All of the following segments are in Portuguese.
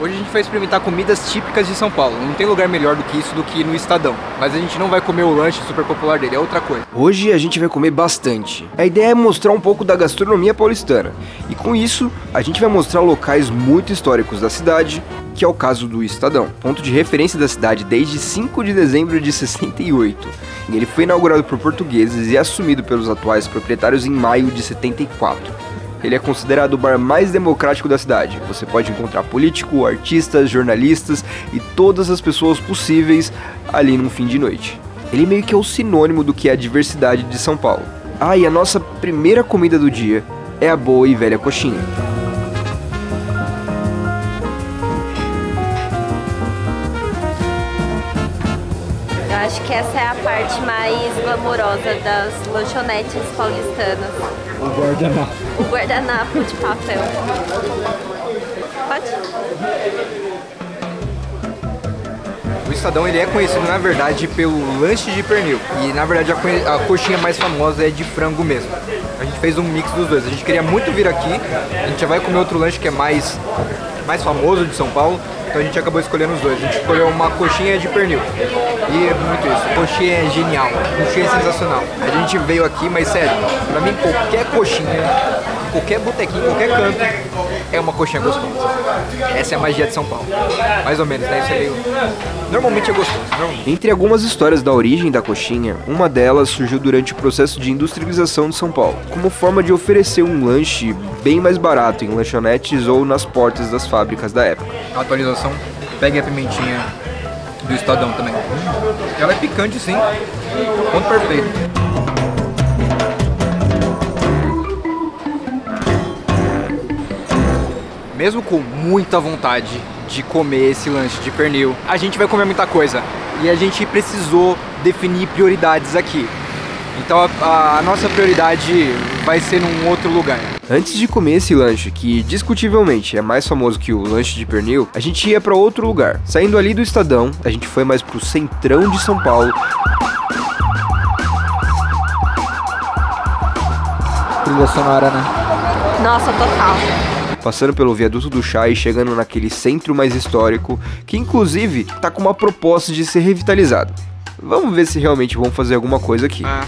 Hoje a gente vai experimentar comidas típicas de São Paulo. Não tem lugar melhor do que isso do que no Estadão. Mas a gente não vai comer o lanche super popular dele, é outra coisa. Hoje a gente vai comer bastante. A ideia é mostrar um pouco da gastronomia paulistana. E com isso, a gente vai mostrar locais muito históricos da cidade, que é o caso do Estadão, ponto de referência da cidade desde 5 de dezembro de 68. E ele foi inaugurado por portugueses e assumido pelos atuais proprietários em maio de 74. Ele é considerado o bar mais democrático da cidade. Você pode encontrar político, artistas, jornalistas e todas as pessoas possíveis ali num fim de noite. Ele meio que é o sinônimo do que é a diversidade de São Paulo. Ah, e a nossa primeira comida do dia é a boa e velha coxinha. Acho que essa é a parte mais glamourosa das lanchonetes paulistanas. O guardanapo. O guardanapo de papel. Pode? O Estadão ele é conhecido na verdade pelo lanche de pernil e na verdade a, a coxinha mais famosa é de frango mesmo. A gente fez um mix dos dois. A gente queria muito vir aqui. A gente já vai comer outro lanche que é mais mais famoso de São Paulo. Então a gente acabou escolhendo os dois. A gente escolheu uma coxinha de pernil. E é muito isso. Coxinha é genial. Coxinha é sensacional. A gente veio aqui, mas sério, pra mim qualquer coxinha, qualquer botequinho, qualquer canto é uma coxinha gostosa. Essa é a magia de São Paulo. Mais ou menos, né? Isso é meio... Normalmente é gostoso. Normalmente. Entre algumas histórias da origem da coxinha, uma delas surgiu durante o processo de industrialização de São Paulo, como forma de oferecer um lanche bem mais barato em lanchonetes ou nas portas das fábricas da época. atualização, pegue a pimentinha do Estadão também. Ela é picante sim, ponto perfeito. Mesmo com muita vontade de comer esse lanche de pernil, a gente vai comer muita coisa. E a gente precisou definir prioridades aqui. Então a, a nossa prioridade vai ser num outro lugar. Antes de comer esse lanche, que discutivelmente é mais famoso que o lanche de pernil, a gente ia para outro lugar. Saindo ali do Estadão, a gente foi mais pro centrão de São Paulo, Trilha sonora, né? Nossa, total. passando pelo viaduto do chá e chegando naquele centro mais histórico, que inclusive tá com uma proposta de ser revitalizado. Vamos ver se realmente vão fazer alguma coisa aqui. Ah,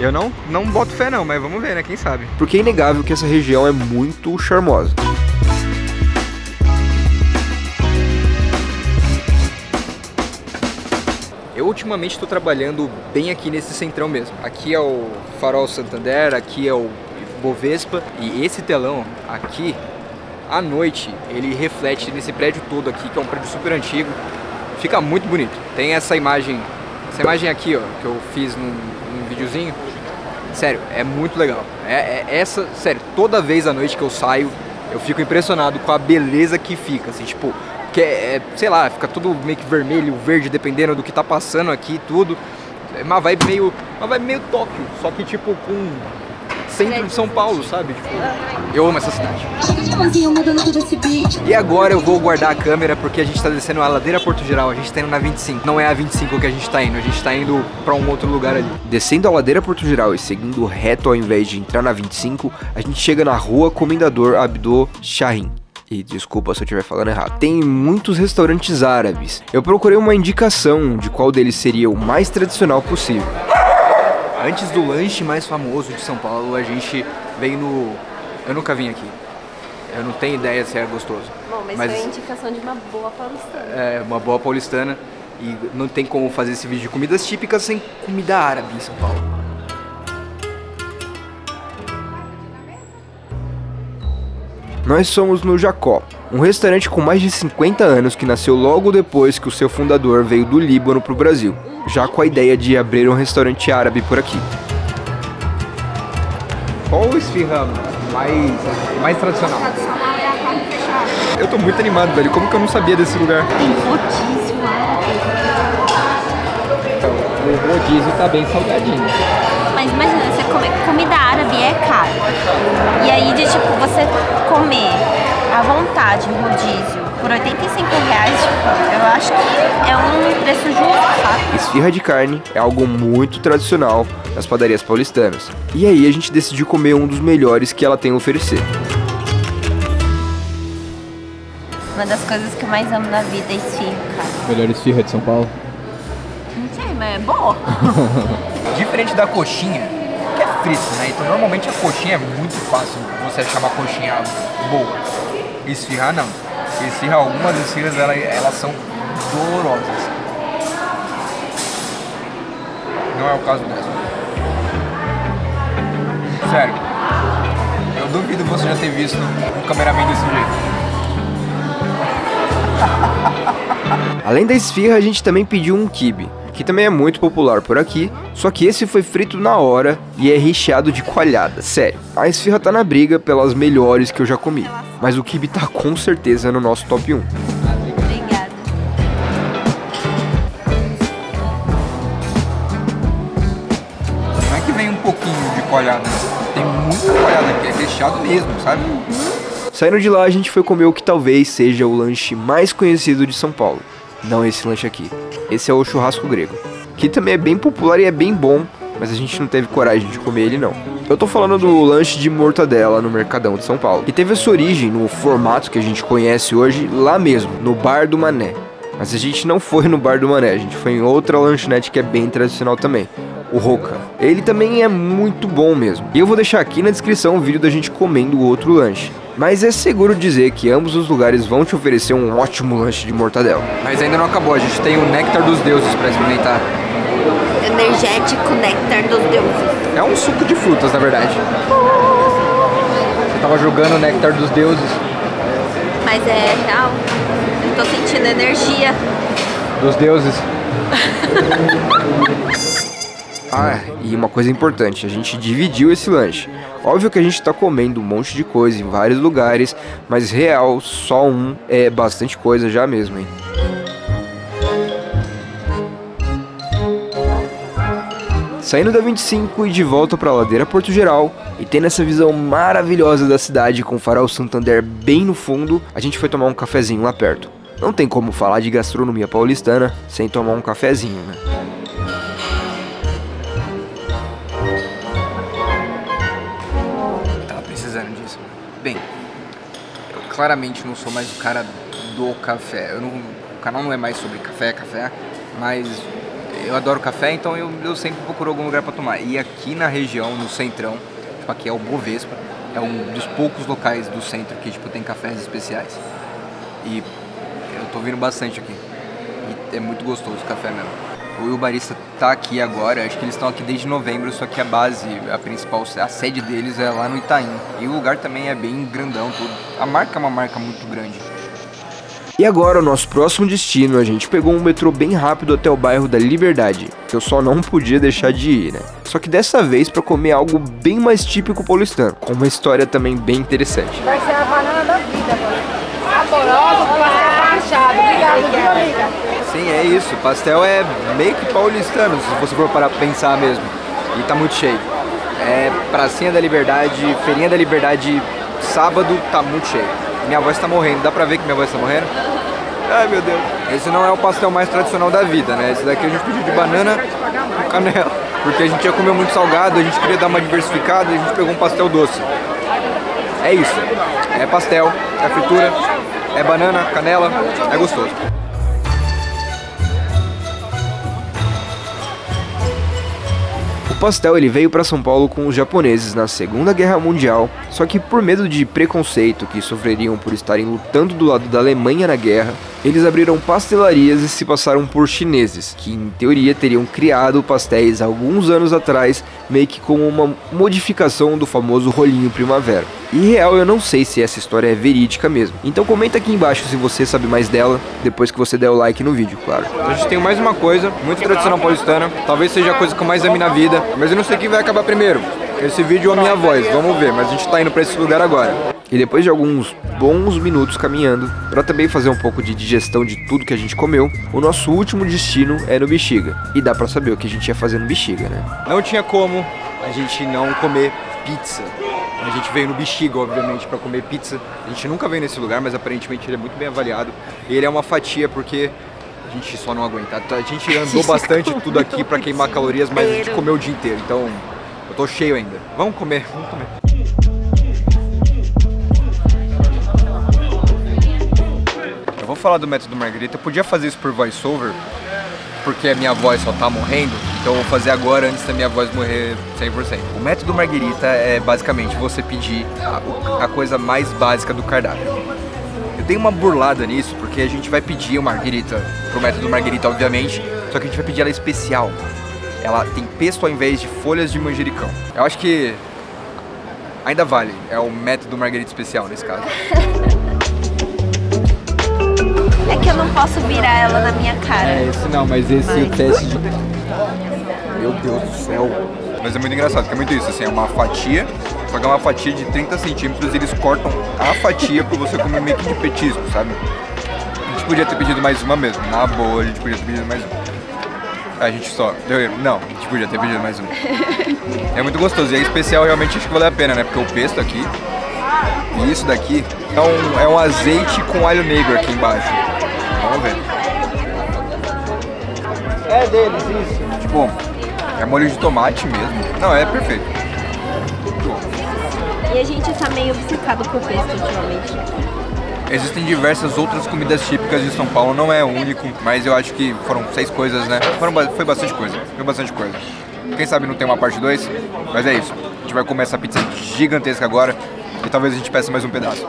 eu não, não boto fé não, mas vamos ver, né? Quem sabe. Porque é inegável que essa região é muito charmosa. Eu ultimamente estou trabalhando bem aqui nesse centrão mesmo. Aqui é o Farol Santander, aqui é o Bovespa e esse telão aqui à noite ele reflete nesse prédio todo aqui, que é um prédio super antigo. Fica muito bonito. Tem essa imagem, essa imagem aqui, ó, que eu fiz num, num videozinho. Sério, é muito legal. É, é essa, sério, toda vez à noite que eu saio, eu fico impressionado com a beleza que fica, assim, tipo, que é, é, sei lá, fica tudo meio que vermelho, verde, dependendo do que tá passando aqui, tudo. É uma vibe meio, uma vibe meio Tóquio, só que tipo com centro de São Paulo, sabe? Tipo, eu amo essa cidade. E agora eu vou guardar a câmera porque a gente tá descendo a ladeira Porto Geral, a gente tá indo na 25. Não é a 25 que a gente tá indo, a gente tá indo pra um outro lugar ali. Descendo a ladeira Porto Geral e seguindo reto ao invés de entrar na 25, a gente chega na rua Comendador Abdo Shahin. E desculpa se eu estiver falando errado. Tem muitos restaurantes árabes. Eu procurei uma indicação de qual deles seria o mais tradicional possível. Antes do lanche mais famoso de São Paulo, a gente veio no. Eu nunca vim aqui. Eu não tenho ideia se é gostoso. Bom, mas, Mas- foi a indicação de uma boa paulistana. É uma boa paulistana e não tem como fazer esse vídeo de comidas típicas sem comida árabe em São Paulo. Nós somos no Jacó, um restaurante com mais de 50 anos que nasceu logo depois que o seu fundador veio do Líbano para o Brasil, já com a ideia de abrir um restaurante árabe por aqui. Qual o esfirra mais, mais tradicional? Eu tô muito animado, velho. Como que eu não sabia desse lugar? Rodízio árabe. O rodízio tá bem salgadinho. Mas imagina, você comer comida árabe é caro. E aí de tipo, você comer à vontade um rodízio por 85 reais, tipo, eu acho que é um preço justo, sabe? Esfirra de carne é algo muito tradicional nas padarias paulistanas. E aí a gente decidiu comer um dos melhores que ela tem a oferecer. Uma das coisas que eu mais amo na vida é esfirra, cara. Melhor esfirra de São Paulo. Não sei, mas é boa. Diferente da coxinha, que é frito, né? Então normalmente a coxinha é muito fácil você achar uma coxinha boa. Esfirra não. Esfirra, algumas esfirras elas, elas são dolorosas. Não é o caso dessa. Sério. Eu duvido você já ter visto um cameraman desse jeito. Além da esfirra, a gente também pediu um kibe, que também é muito popular por aqui, só que esse foi frito na hora e é recheado de coalhada. Sério, a esfirra tá na briga pelas melhores que eu já comi, mas o kibe tá com certeza no nosso top 1. Obrigada. Não é que vem um pouquinho de coalhada, tem muita coalhada aqui, é recheado mesmo, sabe? Saindo de lá, a gente foi comer o que talvez seja o lanche mais conhecido de São Paulo. Não esse lanche aqui. Esse é o churrasco grego, que também é bem popular e é bem bom, mas a gente não teve coragem de comer ele não. Eu tô falando do lanche de mortadela no Mercadão de São Paulo, que teve a sua origem no formato que a gente conhece hoje lá mesmo, no Bar do Mané. Mas a gente não foi no Bar do Mané, a gente foi em outra lanchonete que é bem tradicional também, o Roca. Ele também é muito bom mesmo. E eu vou deixar aqui na descrição o vídeo da gente comendo o outro lanche. Mas é seguro dizer que ambos os lugares vão te oferecer um ótimo lanche de mortadela. Mas ainda não acabou, a gente tem o Néctar dos Deuses pra experimentar. Energético néctar dos deuses. É um suco de frutas, na verdade. Você tava jogando o Néctar dos Deuses, Mas é real. Eu tô sentindo energia. dos deuses. Ah, e uma coisa importante, a gente dividiu esse lanche. Óbvio que a gente tá comendo um monte de coisa em vários lugares, mas real, só um é bastante coisa já mesmo, hein? Saindo da 25 e de volta pra ladeira Porto Geral, e tendo essa visão maravilhosa da cidade com o farol Santander bem no fundo, a gente foi tomar um cafezinho lá perto. Não tem como falar de gastronomia paulistana sem tomar um cafezinho, né? Tava precisando disso. Bem, eu claramente não sou mais o cara do café. Não, o canal não é mais sobre café, café, mas eu adoro café, então eu, eu sempre procuro algum lugar para tomar. E aqui na região, no centrão, tipo, aqui é o Bovespa, é um dos poucos locais do centro que tipo, tem cafés especiais. E eu tô vindo bastante aqui. E é muito gostoso o café mesmo. O barista tá aqui agora, acho que eles estão aqui desde novembro, só que a base, a principal, a sede deles é lá no Itaim. E o lugar também é bem grandão, tudo. A marca é uma marca muito grande. E agora, o nosso próximo destino, a gente pegou um metrô bem rápido até o bairro da Liberdade, que eu só não podia deixar de ir, né? Só que dessa vez para comer algo bem mais típico paulistano, com uma história também bem interessante. Vai ser a banana da vida, mano. Saborosa, pastel. Obrigada, viu, amiga? Sim, é isso. Pastel é meio que paulistano, se você for parar pra pensar mesmo. E tá muito cheio. É Pracinha da Liberdade, Feirinha da Liberdade, sábado tá muito cheio. Minha voz tá morrendo, dá pra ver que minha voz tá morrendo? Ai meu Deus. Esse não é o pastel mais tradicional da vida, né? Esse daqui a gente pediu de banana com canela. Porque a gente ia comer muito salgado, a gente queria dar uma diversificada e a gente pegou um pastel doce. É isso. É pastel, é fritura, é banana, canela, é gostoso. Pastel ele veio para São Paulo com os japoneses na Segunda Guerra Mundial, só que por medo de preconceito que sofreriam por estarem lutando do lado da Alemanha na guerra, eles abriram pastelarias e se passaram por chineses, que em teoria teriam criado pastéis alguns anos atrás, meio que como uma modificação do famoso rolinho primavera. E real, eu não sei se essa história é verídica mesmo. Então comenta aqui embaixo se você sabe mais dela, depois que você der o like no vídeo, claro. A gente tem mais uma coisa, muito tradicional paulistana. Talvez seja a coisa que eu mais ame na vida, mas eu não sei quem vai acabar primeiro. Esse vídeo ou a minha voz, vamos ver, mas a gente tá indo pra esse lugar agora. E depois de alguns bons minutos caminhando, para também fazer um pouco de digestão de tudo que a gente comeu, o nosso último destino é no Bexiga. E dá pra saber o que a gente ia fazer no Bexiga, né? Não tinha como a gente não comer pizza. A gente veio no Bexiga, obviamente, para comer pizza. A gente nunca veio nesse lugar, mas aparentemente ele é muito bem avaliado. E ele é uma fatia porque a gente só não aguenta. A gente andou bastante tudo aqui para queimar calorias, mas a gente comeu o dia inteiro. Então eu tô cheio ainda. Vamos comer, vamos comer. vou falar do método Margarita. Eu podia fazer isso por voiceover, porque a minha voz só tá morrendo, então eu vou fazer agora antes da minha voz morrer 100%. O método Margarita é basicamente você pedir a, a coisa mais básica do cardápio. Tenho uma burlada nisso, porque a gente vai pedir o Margarita pro método Margarita, obviamente, só que a gente vai pedir ela especial. Ela tem pesto ao invés de folhas de manjericão. Eu acho que ainda vale, é o método Margarita especial nesse caso. É que eu não posso virar ela na minha cara. É, esse não, mas esse Vai. o teste de. Meu Deus do céu. Mas é muito engraçado, porque é muito isso, assim, é uma fatia, que é uma fatia de 30 centímetros e eles cortam a fatia pra você comer meio que de petisco, sabe? A gente podia ter pedido mais uma mesmo, na boa, a gente podia ter pedido mais uma. A gente só. eu- Não, a gente podia ter pedido mais uma. É muito gostoso, e é especial realmente acho que vale a pena, né? Porque o pesto aqui e isso daqui é um, é um azeite com alho negro aqui embaixo. Vamos ver. É deles, isso. Tipo, é molho de tomate mesmo. Não, é perfeito. E a gente tá meio obcecado por pesto ultimamente. Existem diversas outras comidas típicas de São Paulo, não é o único, mas eu acho que foram seis coisas, né? Foram, foi bastante coisa, foi bastante coisa. Quem sabe não tem uma parte 2, mas é isso. A gente vai comer essa pizza gigantesca agora e talvez a gente peça mais um pedaço.